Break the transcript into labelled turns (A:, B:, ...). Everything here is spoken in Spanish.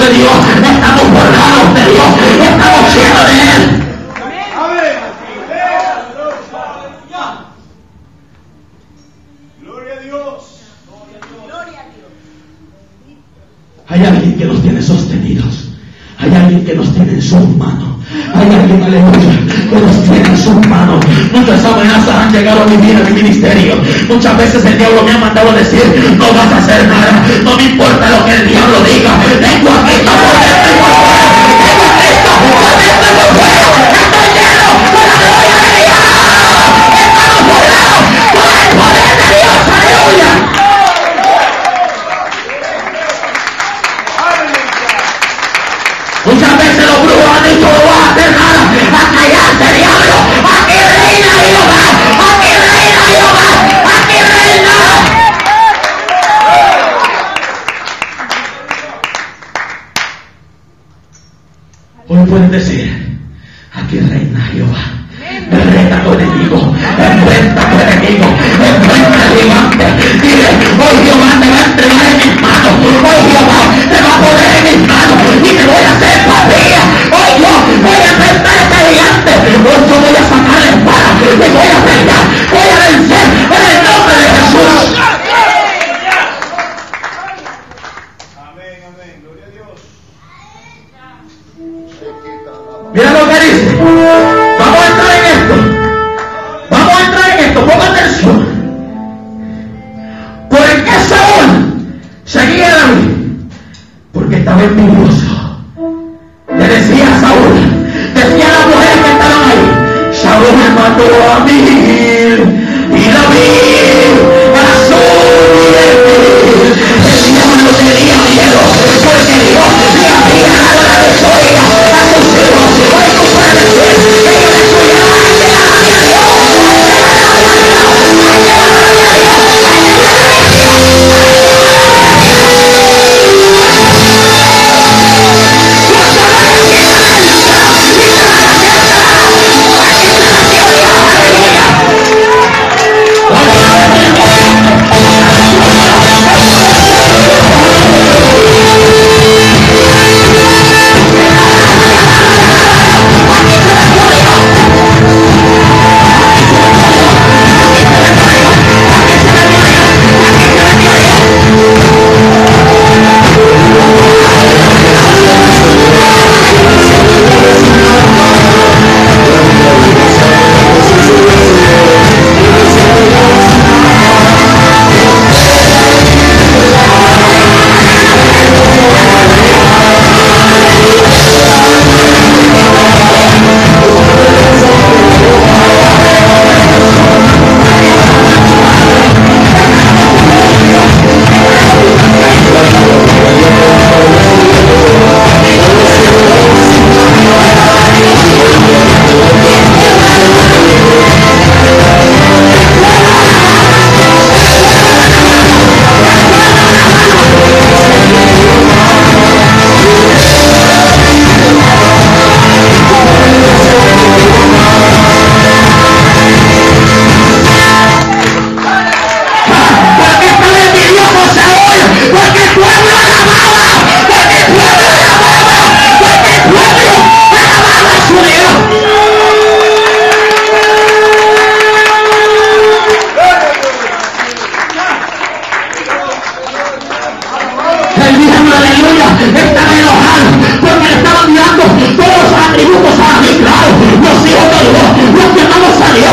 A: de Dios, estamos borrados de Dios, estamos llenos de Él.
B: Gloria a Dios.
A: Hay alguien que nos tiene sostenidos. Hay alguien que nos tiene en sus manos. Hay alguien, aleluya, que nos tiene en sus manos. Muchas amenazas han llegado a mi vida, a mi ministerio. Muchas veces el diablo me ha mandado a decir, no vas a hacer nada. Muchas veces los brujos han dicho no vas a hacer nada, a callarte diablo, aquí reina Jehová, aquí reina Jehová, aquí reina. Hoy pueden decir, aquí reina Jehová. Reina tu enemigo, enfrenta tu enemigo, enfrenta Porque estaba familia estaba enojada porque le estaban mirando todos los atributos arbitrarios. Los hijos de
B: Dios,
A: los llamados a Dios.